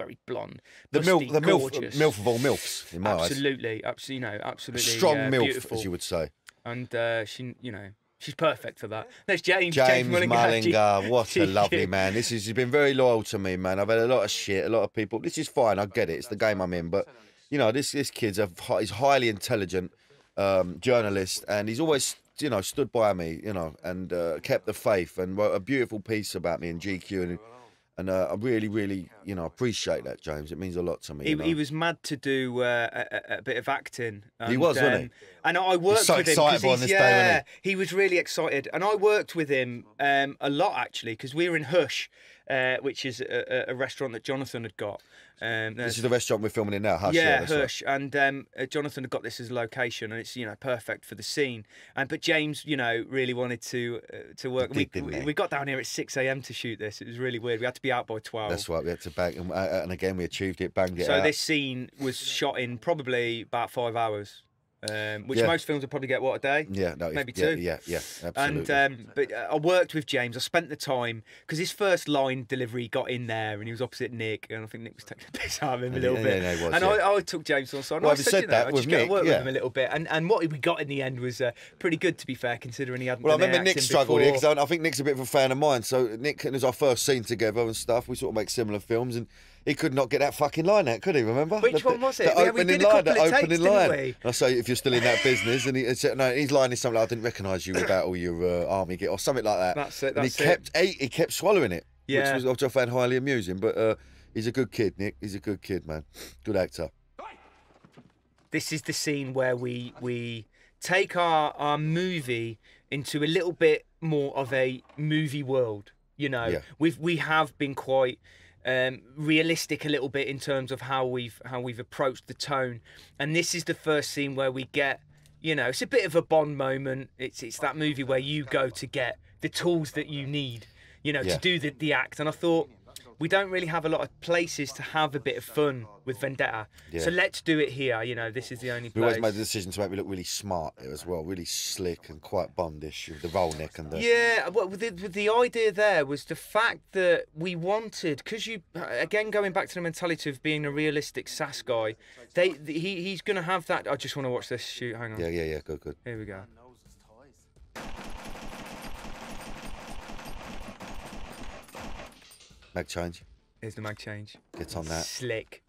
very blonde. The milf, the milf, milf of all milfs in my eyes. Absolutely, absolutely, you know, absolutely Strong uh, milf, beautiful. as you would say. and uh, she, you know, she's perfect for that. There's James. James Mullinger. Mullinger, what a lovely man. This is he's been very loyal to me, man. I've had a lot of shit, a lot of people. This is fine, I get it. It's the game I'm in, but you know, this this kid's a he's highly intelligent um, journalist, and he's always you know stood by me, you know, and uh, kept the faith, and wrote a beautiful piece about me in GQ, and and uh, I really, really, you know, appreciate that, James. It means a lot to me. He, you know? he was mad to do uh, a, a- bit of acting. And, was, wasn't he? um, And I worked so with him 'cause excitable on this day, wasn't yeah, he was really excited, and I worked with him um, a lot actually because we were in Hush, uh, which is a- a restaurant that Jonathan had got. Um, This is the restaurant we're filming in now. Hush, yeah, yeah, that's right. Hush, and um, uh, Jonathan had got this as a location, and it's you know perfect for the scene. And but James, you know, really wanted to uh, to work. We, did, didn't we, we got down here at six a.m. to shoot this. It was really weird. We had to be out by twelve. That's right. We had to bang, and, uh, and again we achieved it, banged it So out. this scene was shot in probably about five hours, um, which Yeah. most films would probably get what a day. yeah, no, maybe yeah, two. Yeah, yeah, absolutely. And um, but uh, I worked with James. I spent the time because his first line delivery got in there, and he was opposite Nick, and I think Nick was taking a piss out of him a little yeah, bit. yeah, was, and yeah. I, I took James on side. Well, I said, said you know, that, I just got to Nick, work yeah. with him a little bit, and and what we got in the end was uh, pretty good, to be fair, considering he hadn't. Well, I remember Nick struggled here because I, I think Nick's a bit of a fan of mine. So Nick, it was our first scene together and stuff. We sort of make similar films, and he could not get that fucking line out, could he? Remember? Which The- one was The it? We- we opening line. The takes, opening didn't line. I say, if you're still in that business, and he and said, no, his line is something like, I didn't recognise you without all your uh, army gear or something like that. That's it, and that's he it. kept he, he kept swallowing it, Yeah. which was which I found highly amusing. But uh, he's a good kid, Nick. He's a good kid, man. Good actor. this is the scene where we we take our our movie into a little bit more of a movie world you know Yeah. we've we have been quite um, realistic a little bit in terms of how we've how we've approached the tone. And this is the first scene where we get you know it's a bit of a bond moment. It's it's that movie where you go to get the tools that you need you know Yeah. to do the, the act. And i thought we don't really have a lot of places to have a bit of fun with vendetta so let's do it here you know this is the only Place. We always made the decision to make me look really smart as well, really slick and quite bondish with the roll neck and the. Yeah, well, with the, the idea there was the fact that we wanted, because you, again, going back to the mentality of being a realistic SAS guy, they he, he's going to have that. I just want to watch this shoot. Hang on. Yeah, yeah, yeah. Good, good. Here we go. Mag change. Here's the mag change. Get on that. Slick.